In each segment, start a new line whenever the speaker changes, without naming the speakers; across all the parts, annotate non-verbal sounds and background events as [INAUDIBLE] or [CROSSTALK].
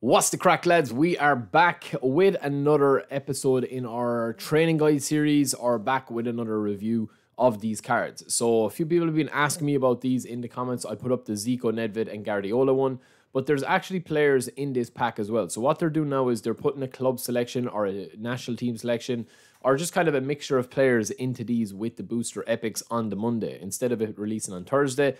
What's the crack, lads? We are back with another episode in our training guide series, or back with another review of these cards. So, a few people have been asking me about these in the comments. I put up the Zico, Nedved, and Guardiola one, but there's actually players in this pack as well. So, what they're doing now is they're putting a club selection or a national team selection, or just kind of a mixture of players into these with the booster epics on the Monday instead of it releasing on Thursday.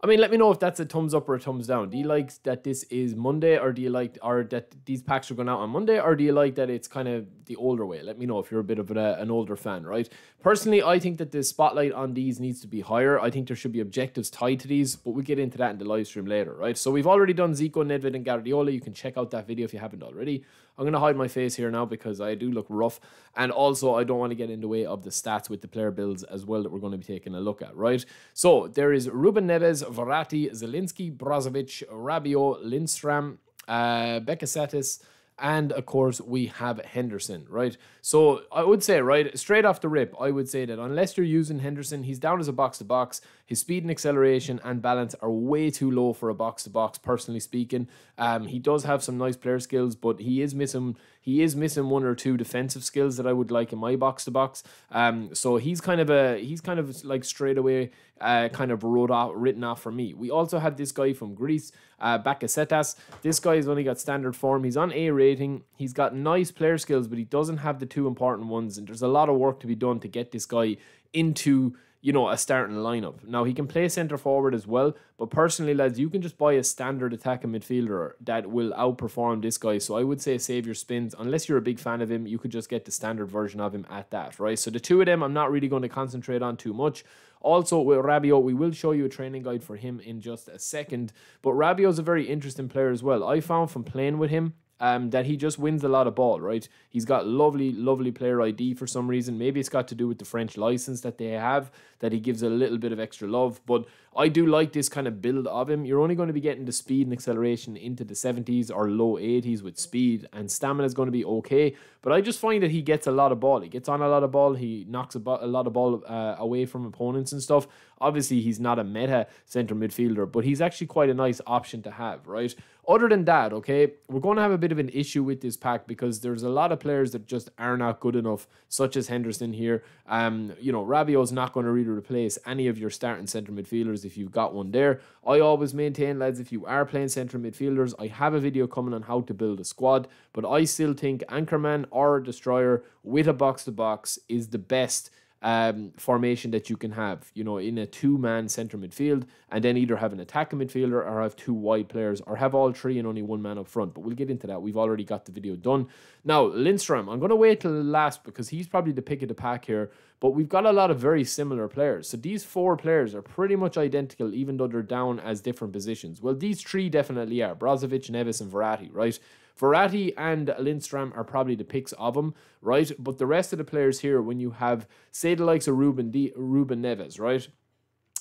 I mean, let me know if that's a thumbs up or a thumbs down. Do you like that this is Monday, or do you like, or that these packs are going out on Monday, or do you like that it's kind of the older way? Let me know if you're a bit of a, an older fan, right? Personally, I think that the spotlight on these needs to be higher. I think there should be objectives tied to these, but we'll get into that in the live stream later, right? So we've already done Zico, Nedved, and Guardiola. You can check out that video if you haven't already. I'm going to hide my face here now because I do look rough. And also, I don't want to get in the way of the stats with the player builds as well that we're going to be taking a look at, right? So there is Ruben Neves, Verratti, Zielinski, Brozovic, Rabiot, Lindstrom, uh, Bakasetas, and of course we have Henderson, right? So I would say, right, straight off the rip, I would say that unless you're using Henderson, he's down as a box to box. His speed and acceleration and balance are way too low for a box to box. Personally speaking, um, he does have some nice player skills, but he is missing he is missing one or two defensive skills that I would like in my box to box. Um, so he's kind of a he's kind of like straight away uh, kind of wrote off, written off for me. We also had this guy from Greece, uh, Bakasetas. This guy has only got standard form. He's on A rating. He's got nice player skills, but he doesn't have the two important ones. And there's a lot of work to be done to get this guy into you know, a starting lineup. Now he can play centre forward as well, but personally, lads, you can just buy a standard attacking midfielder that will outperform this guy. So I would say save your spins. Unless you're a big fan of him, you could just get the standard version of him at that, right? So the two of them, I'm not really going to concentrate on too much. Also, with Rabiot, we will show you a training guide for him in just a second. But Rabiot's a very interesting player as well. I found from playing with him um, that he just wins a lot of ball, right? He's got lovely, lovely player ID for some reason. Maybe it's got to do with the French license that they have, that he gives a little bit of extra love. But I do like this kind of build of him. You're only going to be getting the speed and acceleration into the 70s or low 80s with speed, and stamina is going to be okay. But I just find that he gets a lot of ball. He gets on a lot of ball. He knocks a, a lot of ball uh, away from opponents and stuff. Obviously, he's not a meta center midfielder, but he's actually quite a nice option to have, right? Other than that, okay, we're going to have a bit of an issue with this pack because there's a lot of players that just are not good enough, such as Henderson here. Um, you know, Rabiot's not going to really replace any of your starting centre midfielders if you've got one there. I always maintain, lads, if you are playing centre midfielders, I have a video coming on how to build a squad, but I still think Anchorman or Destroyer with a box to box is the best um, formation that you can have, you know, in a two man centre midfield, and then either have an attacking midfielder or have two wide players, or have all three and only one man up front. But we'll get into that. We've already got the video done. Now, Lindstrom, I'm going to wait till last because he's probably the pick of the pack here, but we've got a lot of very similar players. So these four players are pretty much identical, even though they're down as different positions. Well, these three definitely are Brozovic, Neves, and Verratti, right? Verratti and Lindstrom are probably the picks of them, right? But the rest of the players here, when you have, say, the likes of Ruben, D- Ruben Neves, right?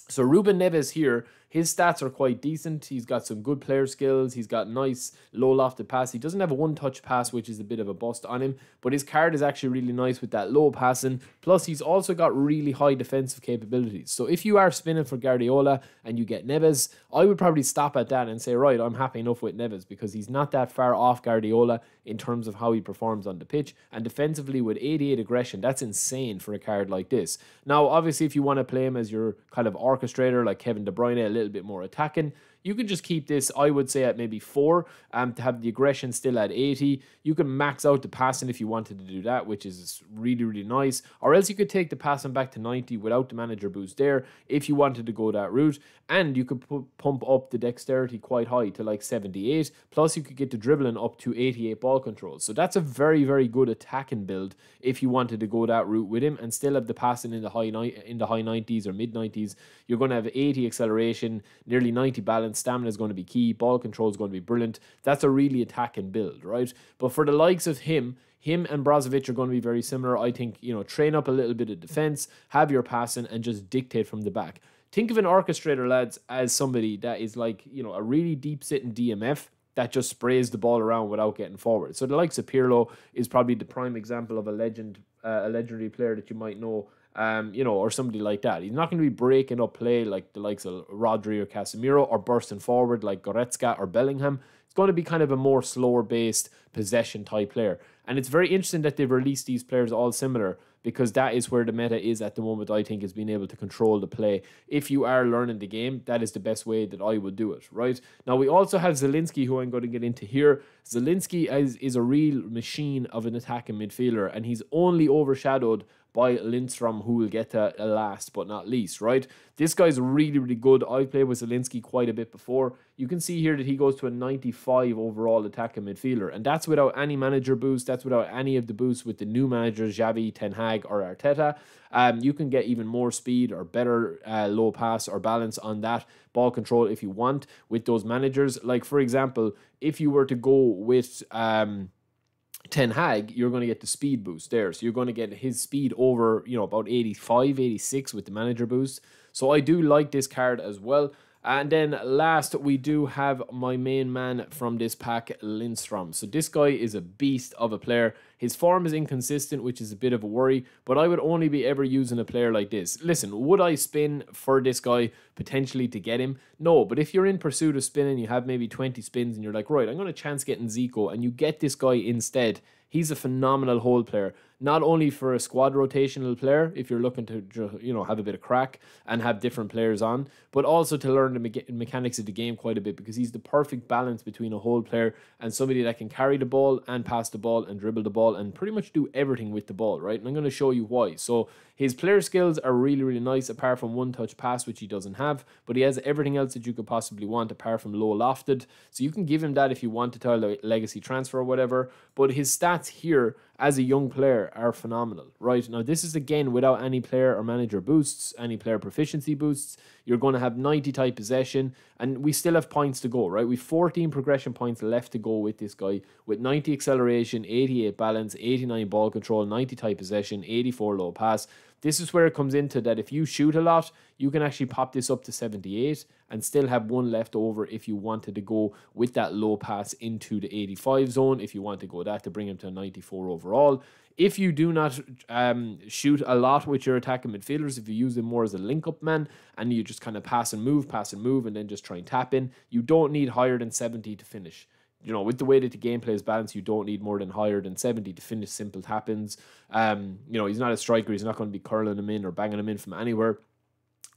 So Ruben Neves here his stats are quite decent. He's got some good player skills. He's got nice low lofted pass. He doesn't have a one touch pass, which is a bit of a bust on him, but his card is actually really nice with that low passing. Plus, he's also got really high defensive capabilities. So if you are spinning for Guardiola and you get Neves, I would probably stop at that and say, right, I'm happy enough with Neves because he's not that far off Guardiola in terms of how he performs on the pitch. And defensively, with 88 aggression, that's insane for a card like this. Now, obviously, if you want to play him as your kind of orchestrator like Kevin De Bruyne, little bit more attacking. You can just keep this, I would say, at maybe four um, to have the aggression still at 80. You can max out the passing if you wanted to do that, which is really, really nice. Or else you could take the passing back to 90 without the manager boost there if you wanted to go that route. And you could pump up the dexterity quite high to like 78. Plus, you could get the dribbling up to 88 ball control. So that's a very, very good attacking build if you wanted to go that route with him and still have the passing in the high in the high 90s or mid 90s. You're going to have 80 acceleration, nearly 90 balance stamina is going to be key, ball control is going to be brilliant. That's a really attacking build, right? But for the likes of him, him and Brozovic are going to be very similar. I think, you know, train up a little bit of defense, have your passing, and just dictate from the back. Think of an orchestrator, lads, as somebody that is like, you know, a really deep sitting DMF that just sprays the ball around without getting forward. So the likes of Pirlo is probably the prime example of a legend, uh, a legendary player that you might know um, you know, or somebody like that. He's not going to be breaking up play like the likes of Rodri or Casemiro or bursting forward like Goretzka or Bellingham. It's going to be kind of a more slower based possession type player. And it's very interesting that they've released these players all similar because that is where the meta is at the moment. I think is being able to control the play. If you are learning the game, that is the best way that I would do it. Right now, we also have Zielinski, who I'm going to get into here. Zielinski is, is a real machine of an attacking midfielder, and he's only overshadowed by Lindstrom, who will get to uh, last but not least, right? This guy's really, really good. I've played with Zielinski quite a bit before. You can see here that he goes to a 95 overall attacking midfielder, and that's without any manager boost. That's without any of the boosts with the new managers, Xavi, Ten Hag, or Arteta. Um, you can get even more speed or better uh, low pass or balance on that ball control if you want with those managers. Like, for example, if you were to go with. Um, Ten Hag, you're going to get the speed boost there. So you're going to get his speed over, you know, about 85, 86 with the manager boost. So I do like this card as well. And then last, we do have my main man from this pack, Lindstrom. So this guy is a beast of a player. His form is inconsistent, which is a bit of a worry, but I would only be ever using a player like this. Listen, would I spin for this guy potentially to get him? No, but if you're in pursuit of spinning, you have maybe 20 spins and you're like, right, I'm going to chance getting Zico, and you get this guy instead, he's a phenomenal hold player not only for a squad rotational player if you're looking to you know have a bit of crack and have different players on, but also to learn the me- mechanics of the game quite a bit because he's the perfect balance between a whole player and somebody that can carry the ball and pass the ball and dribble the ball and pretty much do everything with the ball, right? And I'm going to show you why. So his player skills are really really nice apart from one touch pass which he doesn't have, but he has everything else that you could possibly want apart from low lofted. So you can give him that if you want to tell the legacy transfer or whatever, but his stats here as a young player are phenomenal, right? Now, this is again without any player or manager boosts, any player proficiency boosts. You're going to have 90 tight possession, and we still have points to go, right? We've 14 progression points left to go with this guy, with 90 acceleration, 88 balance, 89 ball control, 90 tight possession, 84 low pass. This is where it comes into that if you shoot a lot, you can actually pop this up to 78 and still have one left over if you wanted to go with that low pass into the 85 zone, if you want to go that to bring him to 94 overall. If you do not um, shoot a lot with your attacking midfielders, if you use them more as a link up man and you just kind of pass and move, pass and move, and then just try and tap in, you don't need higher than 70 to finish you know, with the way that the gameplay is balanced, you don't need more than higher than 70 to finish simple tap-ins. Um, you know, he's not a striker. He's not going to be curling him in or banging him in from anywhere.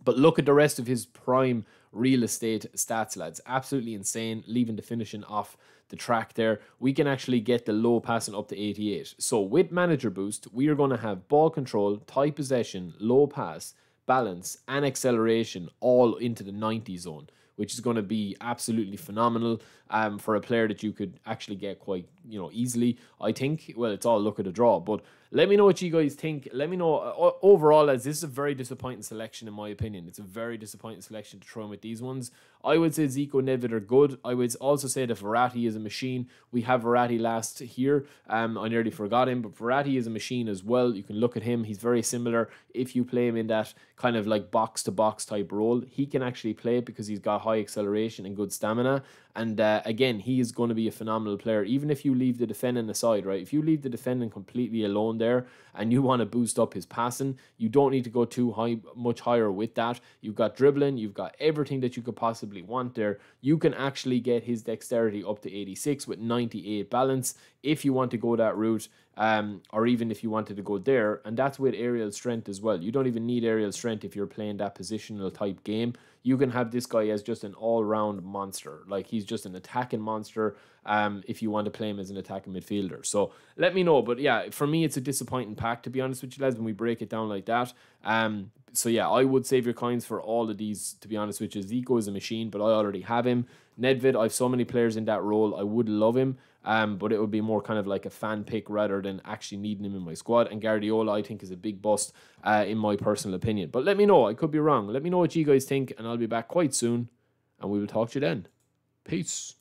But look at the rest of his prime real estate stats, lads. Absolutely insane, leaving the finishing off the track there. We can actually get the low passing up to 88. So with manager boost, we are going to have ball control, tight possession, low pass, balance, and acceleration all into the 90 zone which is going to be absolutely phenomenal um, for a player that you could actually get quite you know easily. I think. Well, it's all look at a draw, but let me know what you guys think. Let me know uh, overall, as this is a very disappointing selection in my opinion. It's a very disappointing selection to throw with these ones. I would say Zico Nedved are good. I would also say that Verratti is a machine. We have Verratti last here. Um, I nearly forgot him, but Verratti is a machine as well. You can look at him. He's very similar. If you play him in that kind of like box to box type role, he can actually play it because he's got high acceleration and good stamina. And uh, again, he is going to be a phenomenal player, even if you leave the defending aside, right? If you leave the defending completely alone there and you [LAUGHS] want to boost up his passing, you don't need to go too high, much higher with that. You've got dribbling, you've got everything that you could possibly want there. You can actually get his dexterity up to 86 with 98 balance if you want to go that route um, or even if you wanted to go there. And that's with aerial strength as well. You don't even need aerial strength if you're playing that positional type game. You can have this guy as just an all round monster. Like he's just an attacking monster um, if you want to play him as an attacking midfielder. So let me know. But yeah, for me, it's a disappointing pack, to be honest with you, lads, when we break it down like that. Um, so yeah, I would save your coins for all of these, to be honest with you. Zico is a machine, but I already have him. Nedved, I have so many players in that role. I would love him. Um, but it would be more kind of like a fan pick rather than actually needing him in my squad. And Guardiola, I think, is a big bust uh, in my personal opinion. But let me know. I could be wrong. Let me know what you guys think, and I'll be back quite soon, and we will talk to you then. Peace.